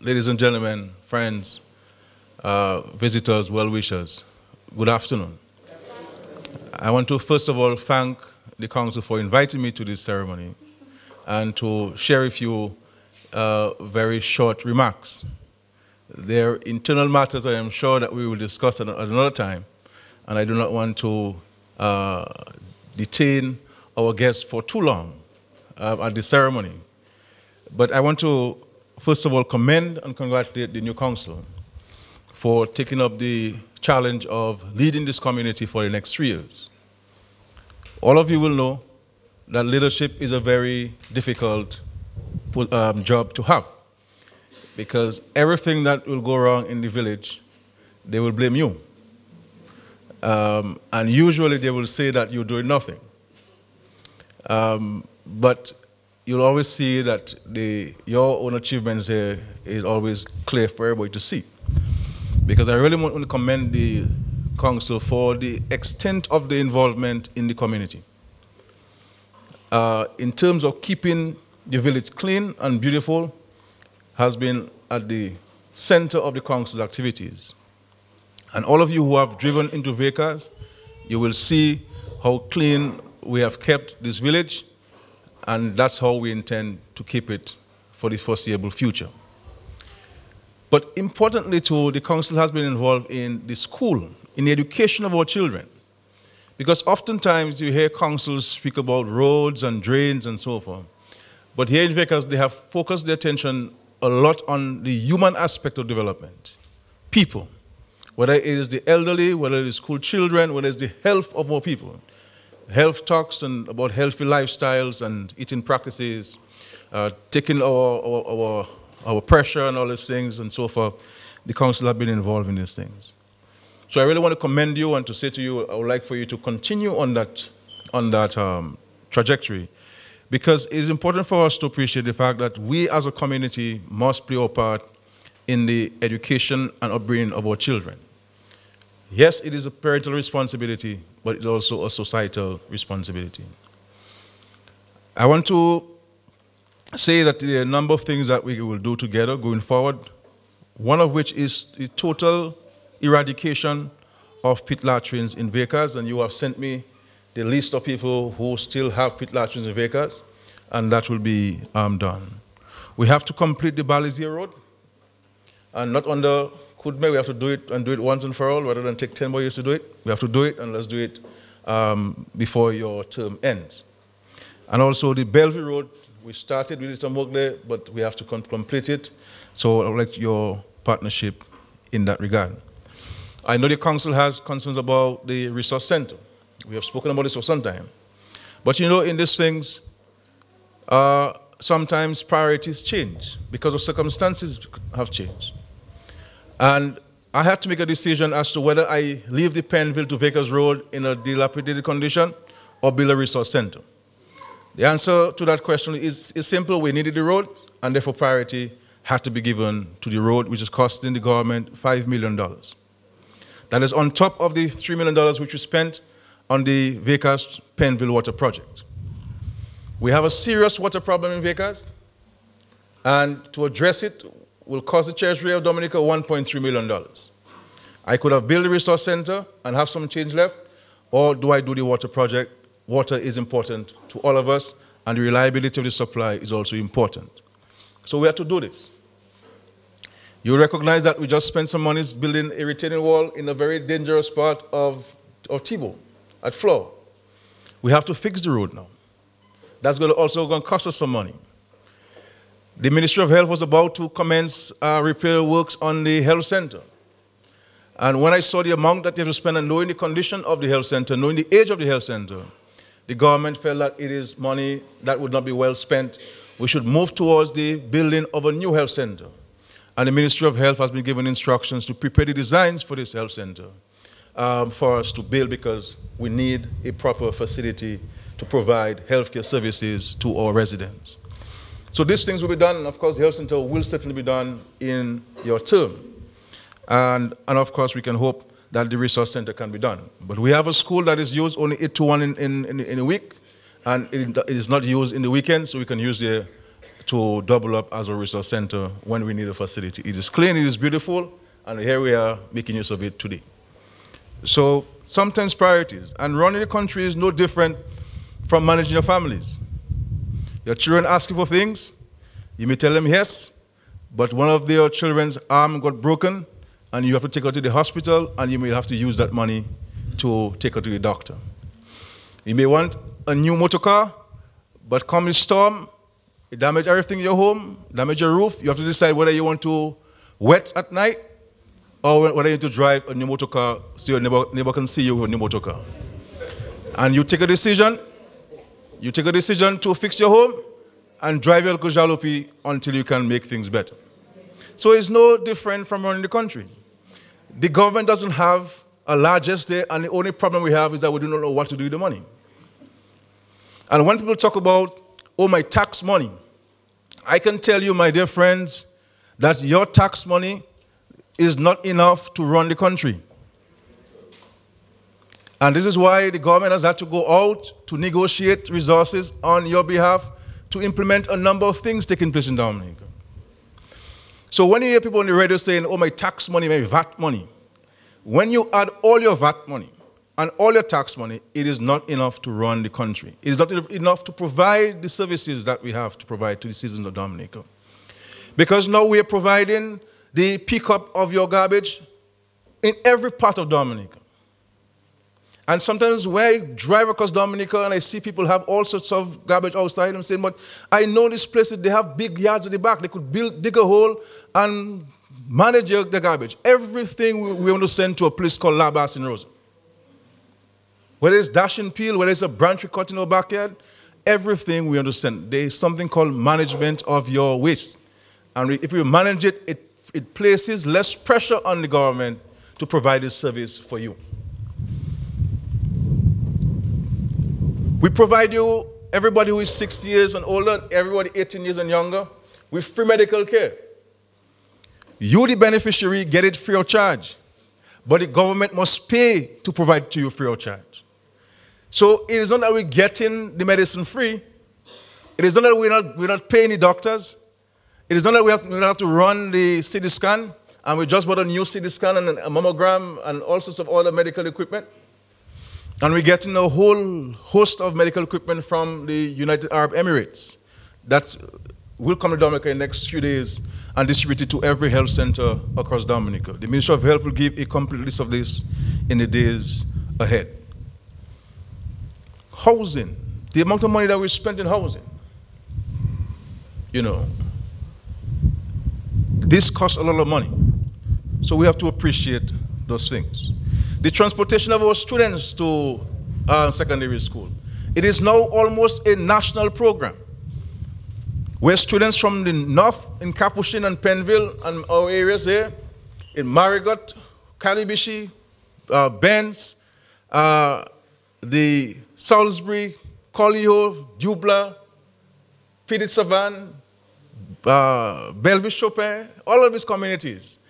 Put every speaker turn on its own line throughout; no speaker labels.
ladies and gentlemen, friends, uh, visitors, well-wishers, good afternoon. I want to first of all thank the council for inviting me to this ceremony and to share with you uh, very short remarks. There are internal matters I am sure that we will discuss at another time, and I do not want to uh, detain our guests for too long uh, at the ceremony. But I want to, first of all, commend and congratulate the new council for taking up the challenge of leading this community for the next three years. All of you will know that leadership is a very difficult um, job to have because everything that will go wrong in the village, they will blame you. Um, and usually they will say that you're doing nothing. Um, but you'll always see that the, your own achievements here is always clear for everybody to see. Because I really want to commend the council for the extent of the involvement in the community. Uh, in terms of keeping the village clean and beautiful, has been at the center of the council's activities. And all of you who have driven into Vieille Case, you will see how clean we have kept this village and that's how we intend to keep it for the foreseeable future. But importantly too, the council has been involved in the school, in the education of our children. Because oftentimes you hear councils speak about roads and drains and so forth. But here in Vieille Case, they have focused their attention a lot on the human aspect of development. People. Whether it is the elderly, whether it is school children, whether it's the health of our people health talks and about healthy lifestyles and eating practices, uh, taking our, our, our, our, pressure and all these things and so forth. The council have been involved in these things. So I really want to commend you and to say to you, I would like for you to continue on that, on that um, trajectory because it is important for us to appreciate the fact that we as a community must play our part in the education and upbringing of our children. Yes, it is a parental responsibility, but it's also a societal responsibility. I want to say that there are a number of things that we will do together going forward, one of which is the total eradication of pit latrines in Vieille Case, and you have sent me the list of people who still have pit latrines in Vieille Case, and that will be um, done. We have to complete the Balisier Road, and not under could we have to do it and do it once and for all rather than take 10 more years to do it. We have to do it and let's do it um, before your term ends. And also the Bellevue Road, we started with some work there, but we have to complete it. So I would like your partnership in that regard. I know the council has concerns about the resource center. We have spoken about this for some time. But you know, in these things, uh, sometimes priorities change because of circumstances have changed. And I had to make a decision as to whether I leave the Penville to Vieille Case Road in a dilapidated condition or build a resource center. The answer to that question is, is simple. We needed the road, and therefore priority had to be given to the road, which is costing the government $5 million. That is on top of the $3 million which we spent on the Vekas Penville water project. We have a serious water problem in Vieille Case, and to address it, will cost the Treasury of Dominica $1.3 million. I could have built a resource center and have some change left, or do I do the water project? Water is important to all of us, and the reliability of the supply is also important. So we have to do this. You recognize that we just spent some money building a retaining wall in a very dangerous part of, of Tibo, at Floor. We have to fix the road now. That's going also going to cost us some money. The Ministry of Health was about to commence uh, repair works on the health center. And when I saw the amount that they have to spend and knowing the condition of the health center, knowing the age of the health center, the government felt that it is money that would not be well spent. We should move towards the building of a new health center. And the Ministry of Health has been given instructions to prepare the designs for this health center um, for us to build because we need a proper facility to provide healthcare services to our residents. So these things will be done, and of course, the health center will certainly be done in your term. And, and of course, we can hope that the resource center can be done. But we have a school that is used only 8 to 1 in, in, in, a week, and it, it is not used in the weekend, so we can use the to double up as a resource center when we need a facility. It is clean, it is beautiful, and here we are making use of it today. So sometimes priorities, and running the country is no different from managing your families. Your children ask you for things, you may tell them yes, but one of their children's arm got broken, and you have to take her to the hospital, and you may have to use that money to take her to the doctor. You may want a new motor car, but come the storm, it damage everything in your home, damage your roof. You have to decide whether you want to wet at night or whether you want to drive a new motor car so your neighbor, neighbor can see you with a new motor car. And you take a decision, you take a decision to fix your home and drive your jalopy until you can make things better. So it's no different from running the country. The government doesn't have a large estate, and the only problem we have is that we do not know what to do with the money. And when people talk about, oh, my tax money, I can tell you, my dear friends, that your tax money is not enough to run the country. And this is why the government has had to go out to negotiate resources on your behalf to implement a number of things taking place in Dominica. So when you hear people on the radio saying, oh, my tax money, my VAT money, when you add all your VAT money and all your tax money, it is not enough to run the country. It is not enough to provide the services that we have to provide to the citizens of Dominica. Because now we are providing the pickup of your garbage in every part of Dominica. And sometimes when I drive across Dominica and I see people have all sorts of garbage outside, I'm saying, but I know these places, they have big yards at the back. They could build, dig a hole and manage the garbage. Everything we want to send to a place called Labas in Roseau. Whether it's dash and peel, whether it's a branch we cut in our backyard, everything we understand. There is something called management of your waste. And if we manage it, it, it places less pressure on the government to provide this service for you. We provide you, everybody who is 60 years and older, everybody 18 years and younger, with free medical care. You, the beneficiary, get it free of charge. But the government must pay to provide to you free of charge. So it is not that we're getting the medicine free. It is not that we're not, we're not paying the doctors. It is not that we, have, we don't have to run the CT scan, and we just bought a new CT scan and a mammogram and all sorts of other medical equipment. And we're getting a whole host of medical equipment from the United Arab Emirates that will come to Dominica in the next few days and distribute it to every health center across Dominica. The Ministry of Health will give a complete list of this in the days ahead. Housing, the amount of money that we spend in housing, you know, this costs a lot of money. So we have to appreciate those things. The transportation of our students to uh, secondary school. It is now almost a national program where students from the north in Capuchin and Penville and our areas there, in Marigot, Calibishie, uh, Benz, uh, the Salisbury, Collihaut, Jubla, Petite Savanne, uh, Bellevue Chopin, all of these communities,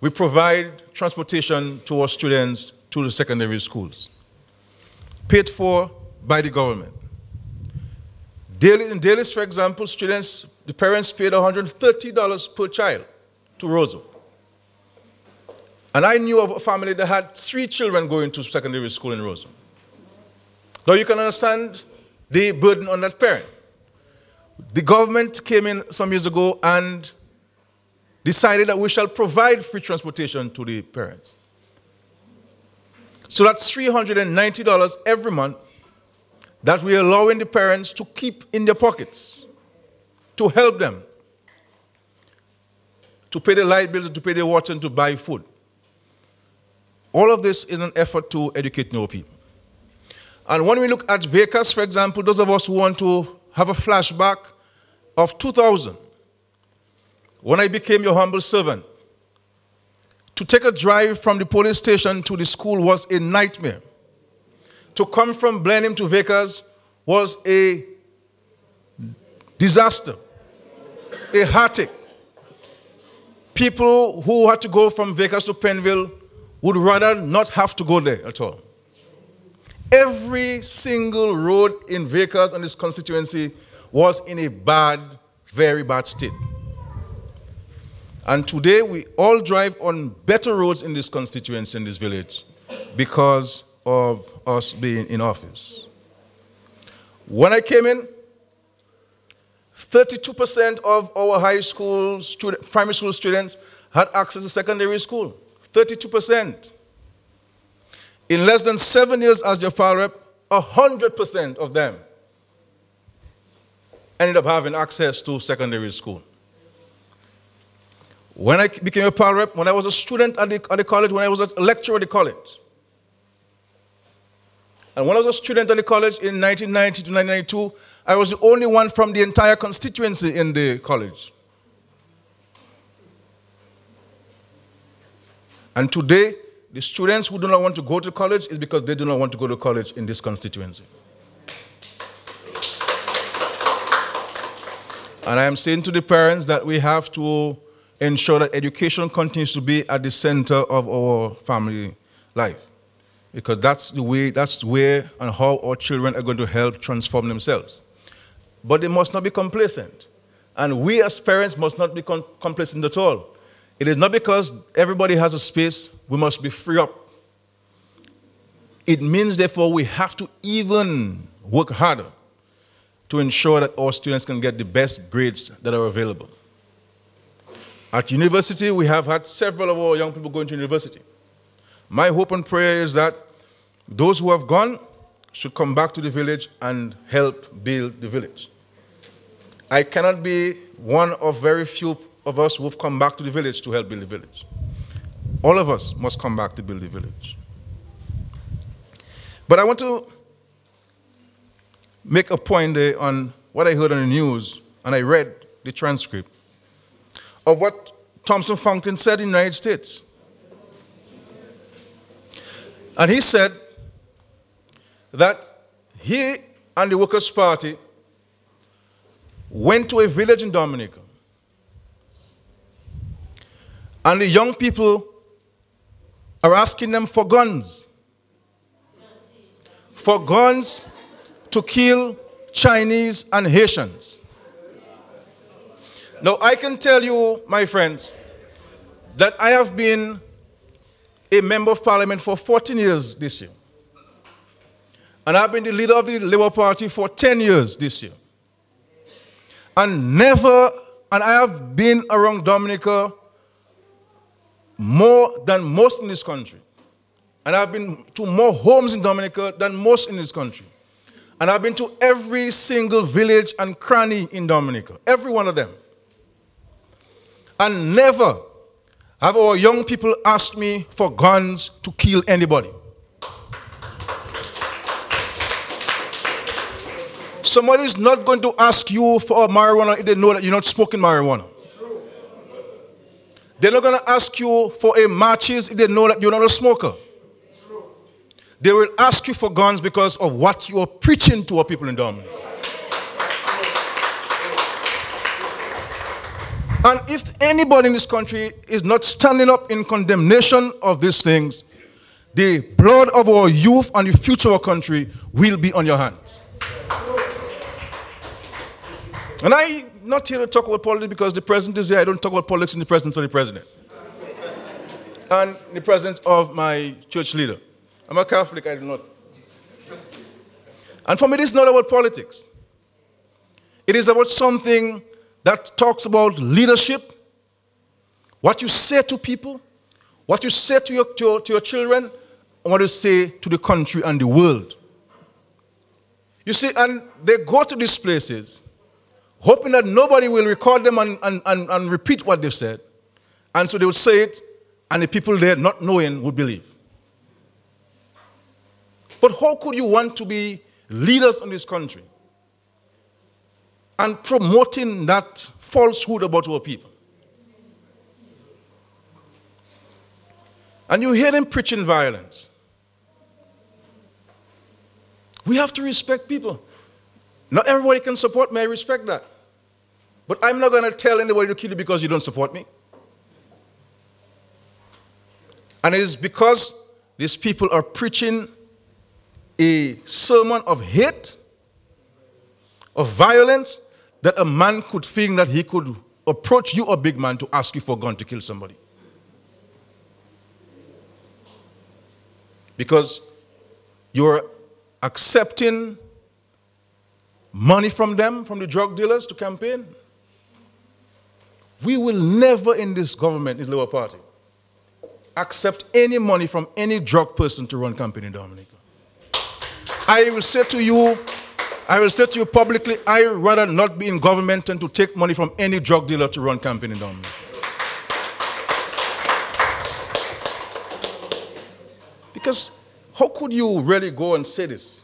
we provide transportation to our students to the secondary schools, paid for by the government. Daily, in Dailies, for example, students, the parents paid $130 per child to Roseau. And I knew of a family that had three children going to secondary school in Roseau. Now you can understand the burden on that parent. The government came in some years ago and decided that we shall provide free transportation to the parents. So that's $390 every month that we're allowing the parents to keep in their pockets to help them to pay the light bills, to pay the water, and to buy food. All of this is an effort to educate new people. And when we look at vehicles, for example, those of us who want to have a flashback of 2000, when I became your humble servant, to take a drive from the police station to the school was a nightmare to come from Blenheim to Vieille Case was a disaster, a heartache. People who had to go from Vieille Case to Penville would rather not have to go there at all. Every single road in Vieille Case and this constituency was in a bad very bad state. And today we all drive on better roads in this constituency, in this village, because of us being in office. When I came in, 32% of our high school student, primary school students had access to secondary school. 32%. In less than seven years as your file rep, 100% of them ended up having access to secondary school. When I became a PAL rep, when I was a student at the, at the college, when I was a lecturer at the college, and when I was a student at the college in 1990 to 1992, I was the only one from the entire constituency in the college. And today, the students who do not want to go to college is because they do not want to go to college in this constituency. And I am saying to the parents that we have to ensure that education continues to be at the center of our family life. Because that's the way, that's where and how our children are going to help transform themselves. But they must not be complacent. And we as parents must not be complacent at all. It is not because everybody has a space, we must be free up. It means, therefore, we have to even work harder to ensure that our students can get the best grades that are available. At university, we have had several of our young people going to university. My hope and prayer is that those who have gone should come back to the village and help build the village. I cannot be one of very few of us who have come back to the village to help build the village. All of us must come back to build the village. But I want to make a point on what I heard on the news, and I read the transcript of what Thompson Franklin said in the United States. And he said that he and the Workers' Party went to a village in Dominica and the young people are asking them for guns. For guns to kill Chinese and Haitians. Now, I can tell you, my friends, that I have been a member of parliament for 14 years this year. And I've been the leader of the Labour Party for 10 years this year. And never, and I have been around Dominica more than most in this country. And I've been to more homes in Dominica than most in this country. And I've been to every single village and cranny in Dominica, every one of them. And never have our young people asked me for guns to kill anybody. Somebody is not going to ask you for marijuana if they know that you're not smoking marijuana. They're not going to ask you for a matches if they know that you're not a smoker. They will ask you for guns because of what you are preaching to our people in Dominica. And if anybody in this country is not standing up in condemnation of these things, the blood of our youth and the future of our country will be on your hands. And I'm not here to talk about politics because the president is here. I don't talk about politics in the presence of the president. and the presence of my church leader. I'm a Catholic, I do not. And for me, this is not about politics. It is about something that talks about leadership, what you say to people, what you say to your, to your, to your children, and what you say to the country and the world. You see, and they go to these places hoping that nobody will record them and, and, and, and repeat what they've said. And so they would say it, and the people there, not knowing, would believe. But how could you want to be leaders in this country and promoting that falsehood about our people? And you hear them preaching violence. We have to respect people. Not everybody can support me, I respect that. But I'm not going to tell anybody to kill you because you don't support me. And it is because these people are preaching a sermon of hate, of violence, that a man could think that he could approach you, a big man, to ask you for a gun to kill somebody. Because you're accepting money from them, from the drug dealers to campaign. We will never in this government, in the Labour Party, accept any money from any drug person to run campaign in Dominica. I will say to you, I will say to you publicly, I rather not be in government than to take money from any drug dealer to run campaign in Dominica. Because how could you really go and say this?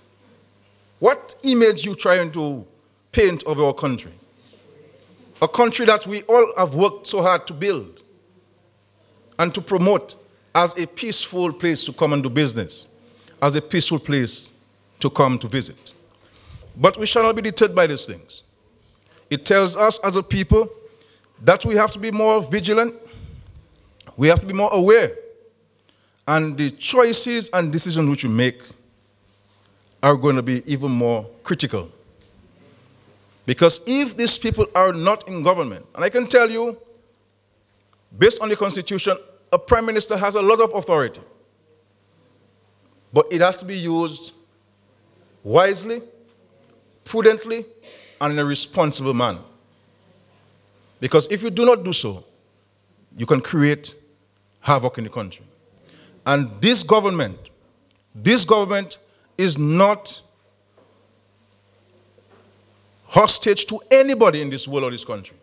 What image you trying to paint of our country? A country that we all have worked so hard to build and to promote as a peaceful place to come and do business, as a peaceful place to come to visit. But we shall not be deterred by these things. It tells us as a people that we have to be more vigilant, we have to be more aware, and the choices and decisions which we make are going to be even more critical. Because if these people are not in government, and I can tell you, based on the Constitution, a prime minister has a lot of authority. But it has to be used wisely, prudently, and in a responsible manner. Because if you do not do so, you can create havoc in the country. And this government, this government is not hostage to anybody in this world or this country.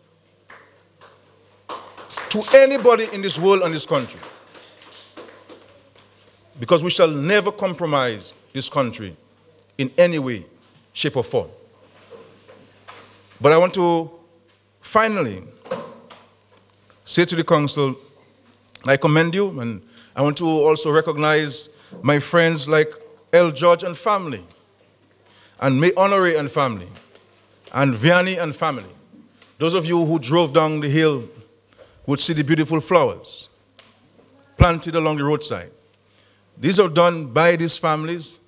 To anybody in this world and this country. Because we shall never compromise this country in any way, shape, or form. But I want to finally say to the council, I commend you, and I want to also recognize my friends like L. George and family, and May Honore and family, and Vianney and family. Those of you who drove down the hill would see the beautiful flowers planted along the roadside. These are done by these families,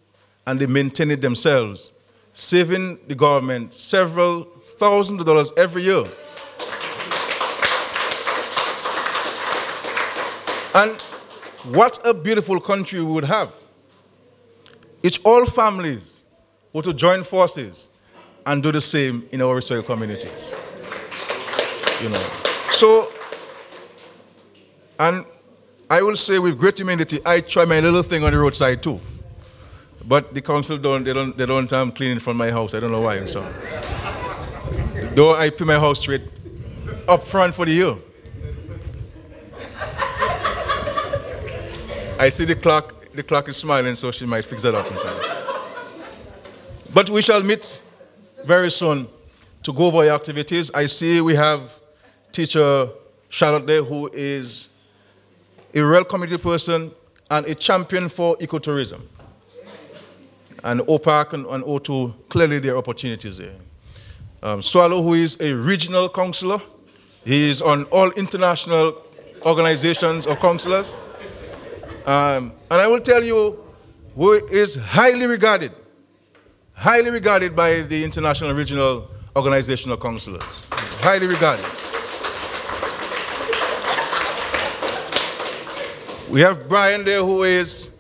and they maintain it themselves, saving the government several thousands of dollars every year. And what a beautiful country we would have if all families were to join forces and do the same in our respective communities. You know. So, and I will say with great humility, I try my little thing on the roadside too. But the council don't, they don't, they don't um, clean it from my house. I don't know why. So, though I pay my house straight up front for the year. I see the clock, the clock is smiling, so she might fix that up. But we shall meet very soon to go over our activities. I see we have teacher Charlotte there who is a real community person and a champion for ecotourism. And OPAC and, and O2, clearly there are opportunities there. Um, Swallow, who is a regional counselor, he is on all international organizations of counselors. Um, and I will tell you, who is highly regarded, highly regarded by the international regional organizational counselors. Highly regarded. We have Brian there who is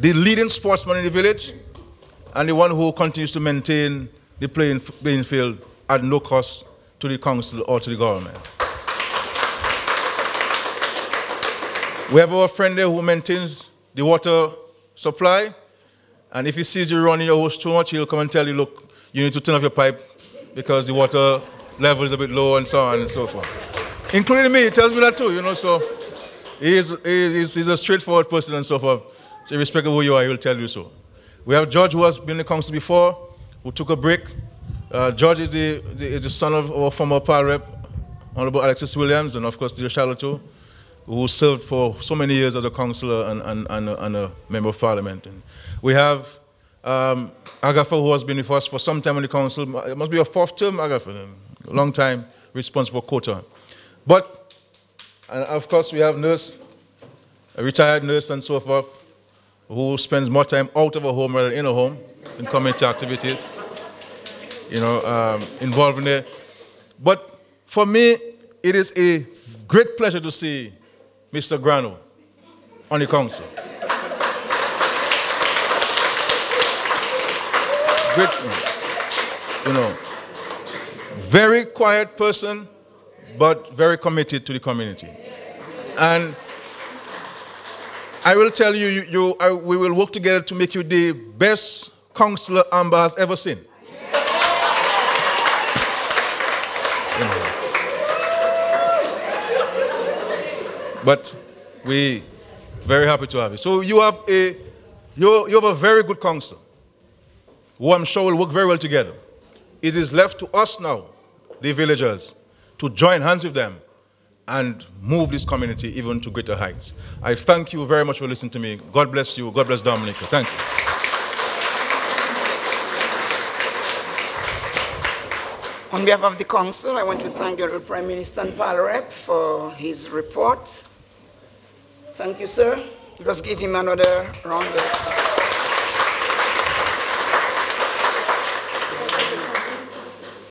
the leading sportsman in the village and the one who continues to maintain the playing, playing field at no cost to the council or to the government. We have our friend there who maintains the water supply. And if he sees you running your hose too much, he'll come and tell you, look, you need to turn off your pipe because the water level is a bit low and so on and so forth. Including me, he tells me that too, you know, so he's, he's, he's a straightforward person and so forth. So irrespective of who you are, he will tell you so. We have George who has been in the council before, who took a break. Uh, George is the, the, is the son of our former PAL rep, Honorable Alexis Williams, and of course, dear Charlotte who served for so many years as a councillor and, and, and, a, and a member of parliament. And we have um, Agatha, who has been with us for some time in the council. It must be a fourth term, Agatha, a long time, responsible for quota. But, and of course, we have nurse, a retired nurse and so forth, who spends more time out of a home rather than in a home in community activities. you know, um, involved in there. But for me, it is a great pleasure to see Mr. Grano on the council. Great, you know, very quiet person, but very committed to the community. And I will tell you, you, you I, we will work together to make you the best councillor Amber has ever seen. But we very happy to have you. So you have a you, you have a very good council, who I'm sure will work very well together. It is left to us now, the villagers, to join hands with them and move this community even to greater heights. I thank you very much for listening to me. God bless you. God bless Dominica. Thank you.
On behalf of the council, I want to thank the Prime Minister and Rep for his report. Thank you, sir. Let's give him another round of